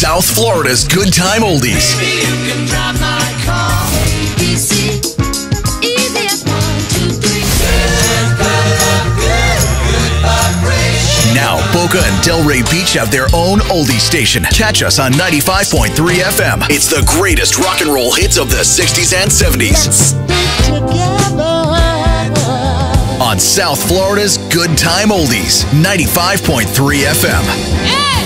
South Florida's Good Time Oldies. Now, Boca and Delray Beach have their own oldie station. Catch us on 95.3 FM. It's the greatest rock and roll hits of the 60s and 70s. On South Florida's Good Time Oldies, 95.3 FM.